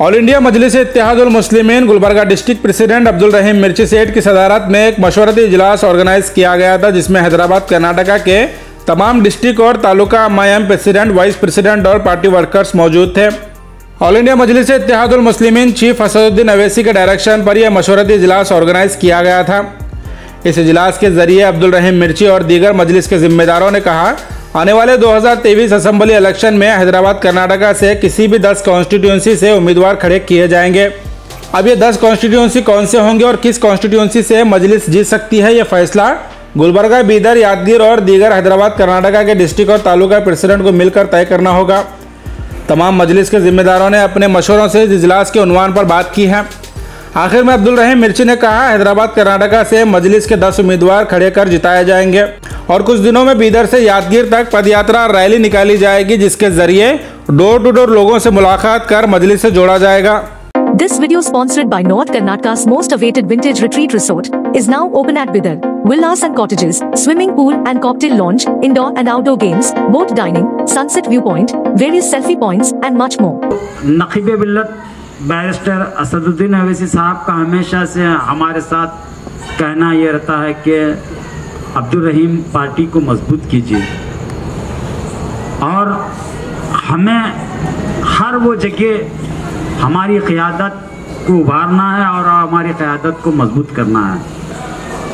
All India Majlis Ittehadul Muslimeen Gulbarga district president Abdul Rahim Mirchi Seth की सदारत में एक मशवरती इजलास ऑर्गेनाइज किया गया था जिसमें हैदराबाद कर्नाटका के तमाम डिस्ट्रिक्ट और taluka M president vice president और पार्टी वर्कर्स मौजूद थे all India Majlis Ittehadul Muslimeen chief Asaduddin Owaisi के डायरेक्शन पर यह मशवरती इजलास ऑर्गेनाइज किया गया था इस इजलास के ज़रिए अब्दुल रहीम मिर्ची और दीगर मजलिस के जिम्मेदारों ने कहा आने वाले 2023 असेंबली इलेक्शन में हैदराबाद, कर्नाटका से किसी भी 10 कॉन्स्टिट्यूंसी से उम्मीदवार खड़े किए जाएँगे। अब ये 10 कॉन्स्टिट्यूंसी कौन से होंगे और किस कॉन्स्टिट्यूंसी से मजलिस जीत सकती है, ये फैसला गुलबर्गा, बीदर, यादगीर और दीगर हैदराबाद, कर्नाटका के डिस्ट्रिक्ट और तालुका प्रेसिडेंट को मिलकर तय करना होगा। तमाम मजलिस के जिम्मेदारों ने अपने मशवरों से इजलास के उनवान पर बात की है। आखिर में अब्दुल रहीम मिर्ची ने कहा हैदराबाद कर्नाटका से मजलिस के 10 उम्मीदवार खड़े कर जिताए जाएँगे। और कुछ दिनों में बीदर से यादगीर तक पदयात्रा रैली निकाली जाएगी जिसके ज़रिए डोर टू डोर लोगों से मुलाकात कर मजलिस से जोड़ा जाएगा। This video sponsored by north Karnataka's most awaited vintage retreat resort is now open at Bidar villas and cottages swimming pool and cocktail lounge indoor and outdoor games boat dining sunset view point various selfie point and much more नकीबे बिल्लत barrister Asaduddin Owaisi साहब का हमेशा से हमारे साथ कहना ये रहता है कि अब्दुल रहीम पार्टी को मज़बूत कीजिए। और हमें हर वो जगह हमारी क़्यादत को उभारना है और हमारी क़्यादत को मज़बूत करना है।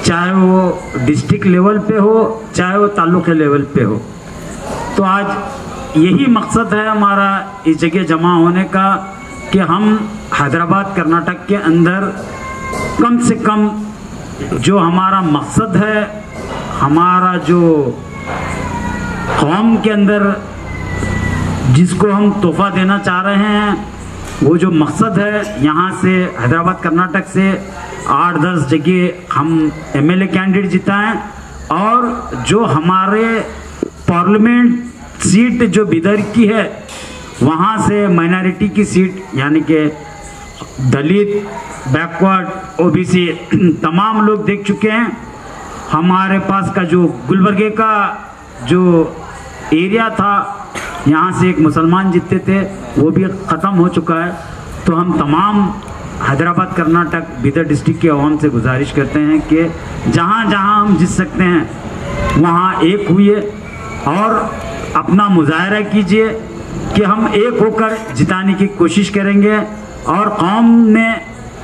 चाहे वो डिस्ट्रिक्ट लेवल पे हो, चाहे वो ताल्लुक लेवल पे हो। तो आज यही मकसद है हमारा इस जगह जमा होने का। कि हम हैदराबाद, कर्नाटक के अंदर कम से कम जो हमारा मकसद है, हमारा जो कौम के अंदर जिसको हम तोहफा देना चाह रहे हैं, वो जो मकसद है, यहाँ से हैदराबाद, कर्नाटक से आठ दस जगह हम एमएलए कैंडिडेट जिताएँ और जो हमारे पार्लियामेंट सीट जो बिदर की है वहाँ से माइनॉरिटी की सीट यानी कि दलित बैकवर्ड ओबीसी तमाम लोग देख चुके हैं। हमारे पास का जो गुलबर्गे का जो एरिया था, यहाँ से एक मुसलमान जीतते थे, वो भी ख़त्म हो चुका है। तो हम तमाम हैदराबाद, कर्नाटक, बीदर डिस्ट्रिक्ट के अवाम से गुजारिश करते हैं कि जहाँ जहाँ हम जीत सकते हैं, वहाँ एक हुए और अपना मुजाहरा कीजिए कि हम एक होकर जिताने की कोशिश करेंगे और कौम में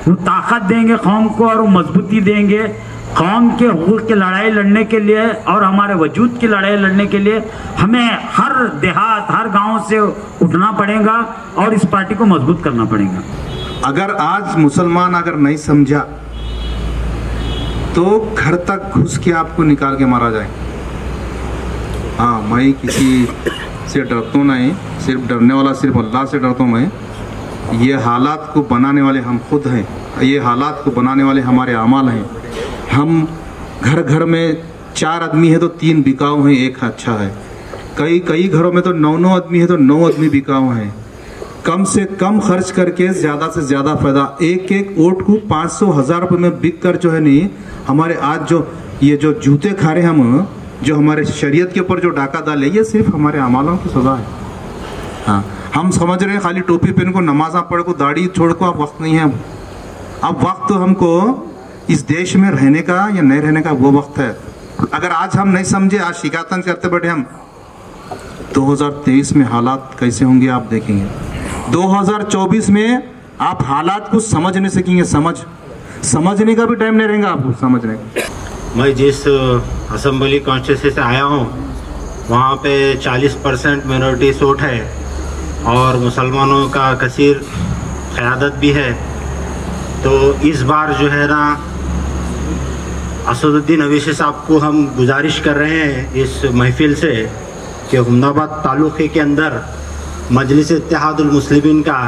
वो ताकत देंगे कौम को और वो मजबूती देंगे। कौम के हकूक़ की लड़ाई लड़ने के लिए और हमारे वजूद की लड़ाई लड़ने के लिए हमें हर देहात, हर गाँव से उठना पड़ेगा और इस पार्टी को मज़बूत करना पड़ेगा। अगर आज मुसलमान अगर नहीं समझा तो घर तक घुस के आपको निकाल के मारा जाए। हाँ मैं किसी से डरता नहीं, सिर्फ़ डरने वाला सिर्फ़ अल्लाह से डरता हूँ मैं ये हालात को बनाने वाले हम खुद हैं, ये हालात को बनाने वाले हमारे अमाल हैं। हम घर घर में चार आदमी है तो तीन बिकाऊ हैं, एक अच्छा है। कई कई घरों में तो नौ नौ आदमी है तो नौ आदमी बिकाऊ हैं। कम से कम खर्च करके ज़्यादा से ज़्यादा फ़ायदा। एक एक वोट को पाँच सौ हज़ार रुपये में बिक कर जो है नहीं हमारे आज जो, ये जो जूते खा रहे हम जो हमारे शरीयत के ऊपर जो डाका डाले, ये सिर्फ़ हमारे अमालों की सजा है। हाँ हम समझ रहे हैं खाली टोपी पहन को, नमाजा पढ़ को, दाढ़ी छोड़ को, अब वक्त नहीं है। अब वक्त हमको इस देश में रहने का या नहीं रहने का वो वक्त है। अगर आज हम नहीं समझे, आज शिकायतन करते बैठे हम 2023 में हालात कैसे होंगे आप देखेंगे। 2024 में आप हालात को समझ नहीं सकेंगे, समझ। समझने का भी टाइम नहीं रहेगा आपको, समझने का। मैं जिस असम्बली कॉन्स्टिट्यूंसी से आया हूँ, वहाँ पे 40 परसेंट मिनोरिटी वोट है और मुसलमानों का कसीर क़्यादत भी है। तो इस बार जो है ना, असदुद्दीन अवीशी साहब को हम गुजारिश कर रहे हैं इस महफिल से कि हमदाबाद तालुक़े के अंदर मजलिस इतिहादुलमसलिमिन का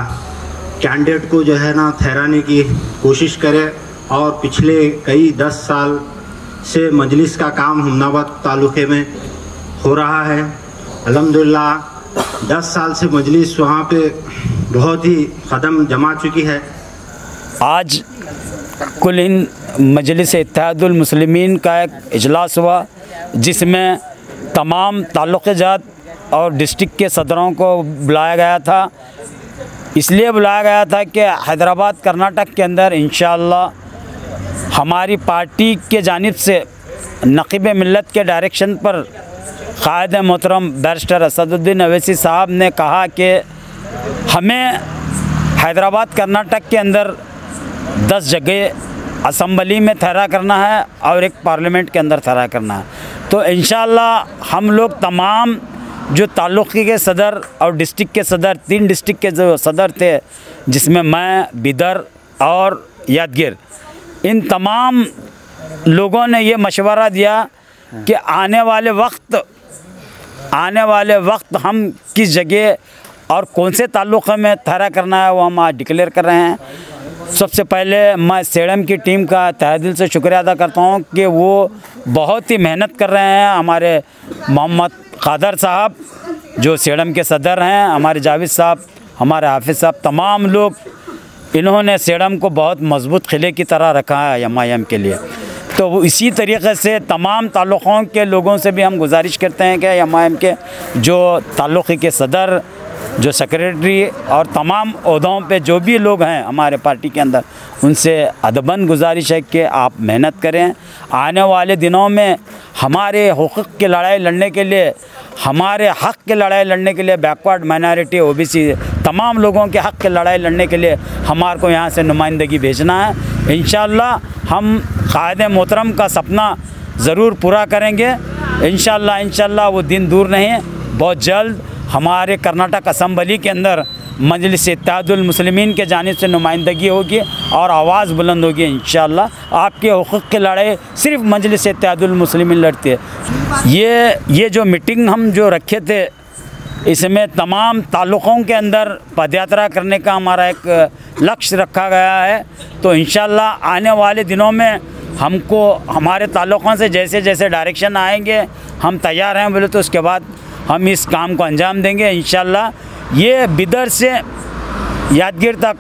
कैंडिडेट को जो है ना, ठहराने की कोशिश करें और पिछले कई दस साल से मजलिस का काम हमदाबाद तालुक़े में हो रहा है। अलहमदिल्ला दस साल से मजलिस वहाँ पे बहुत ही कदम जमा चुकी है। आज कुल इन मजलिस इत्तेहादुलमसलिमिन का एक इजलास हुआ, जिसमें तमाम ताल्लुक़ जात और डिस्ट्रिक्ट के सदरों को बुलाया गया था। इसलिए बुलाया गया था कि हैदराबाद, कर्नाटक के अंदर इन हमारी पार्टी के जानिब से नकीब मिलत के डायरेक्शन पर कायद मोहतरम बैरिस्टर असदुद्दीन अवैसी साहब ने कहा कि हमें हैदराबाद, कर्नाटक के अंदर दस जगह असम्बली में ठहरा करना है और एक पार्लियामेंट के अंदर ठहरा करना है। तो इन हम लोग तमाम जो ताल्लुक़ी के सदर और डिस्ट्रिक्ट के सदर, तीन डिस्ट्रिक्ट के जो सदर थे, जिसमें मैं, बिदर और यादगिर इन तमाम लोगों ने ये मशवरा दिया कि आने वाले वक्त, आने वाले वक्त हम किस जगह और कौन से ताल्लुक़ में ठहरा करना है वो हम आज डिक्लेयर कर रहे हैं। सबसे पहले मैं सेडम की टीम का तह दिल से शुक्रिया अदा करता हूँ कि वो बहुत ही मेहनत कर रहे हैं। हमारे मोहम्मद कादर साहब, जो सेडम के सदर हैं, हमारे जावेद साहब, हमारे हाफिज़ साहब, तमाम लोग इन्होंने सेडम को बहुत मज़बूत किले की तरह रखा है एम आई एम के लिए। तो इसी तरीके से तमाम ताल्लुक़ों के लोगों से भी हम गुजारिश करते हैं कि एम आई एम के जो ताल्लुक़ के सदर जो सेक्रेटरी और तमाम अहदों पे जो भी लोग हैं हमारे पार्टी के अंदर, उनसे अदबन गुजारिश है कि आप मेहनत करें। आने वाले दिनों में हमारे हकूक़ की लड़ाई लड़ने के लिए, हमारे हक़ की लड़ाई लड़ने के लिए बैकवर्ड माइनॉरिटी ओबीसी तमाम लोगों के हक़ की लड़ाई लड़ने के लिए हमारे को यहाँ से नुमाइंदगी भेजना है। इन हम कायद मोहतरम का सपना ज़रूर पूरा करेंगे। इन शाला वो दिन दूर नहीं, बहुत जल्द हमारे कर्नाटक असम्बली के अंदर मजलिस मुस्लिमीन के जानब से नुमाइंदगी होगी और आवाज़ बुलंद होगी इन आपके हकूक़ की लड़ाई सिर्फ़ मजलिस मुस्लिमीन लड़ती है। ये ये जो मीटिंग हम जो रखे थे, इसमें तमाम ताल्लुक़ों के अंदर पदयात्रा करने का हमारा एक लक्ष्य रखा गया है। तो इन आने वाले दिनों में हमको, हमारे ताल्लुक़ों से जैसे जैसे डायरेक्शन आएँगे, हम तैयार हैं बोले तो उसके बाद हम इस काम को अंजाम देंगे इन ये बिदर से यादगिर तक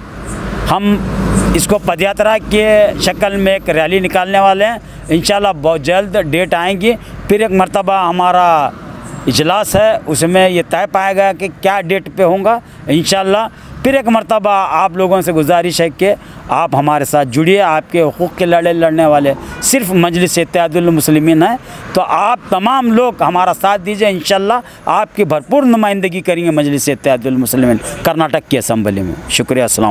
हम इसको पदयात्रा के शक्ल में एक रैली निकालने वाले हैं। इन बहुत जल्द डेट आएँगी। फिर एक मरतबा हमारा इजलास है, उसमें ये तय पाएगा कि क्या डेट पे होगा। इन फिर एक मरतबा आप लोगों से गुजारिश है कि आप हमारे साथ जुड़िए, आपके हकूक़ के लड़े लड़ने वाले सिर्फ़ मजलिस इत्यादुलमसलिमिन है। तो आप तमाम लोग हमारा साथ दीजिए इन आपकी भरपूर नुमाइंदगी करेंगे मजलिस इत्यादुलमसलिमिन कर्नाटक की असम्बली में। शुक्रिया असल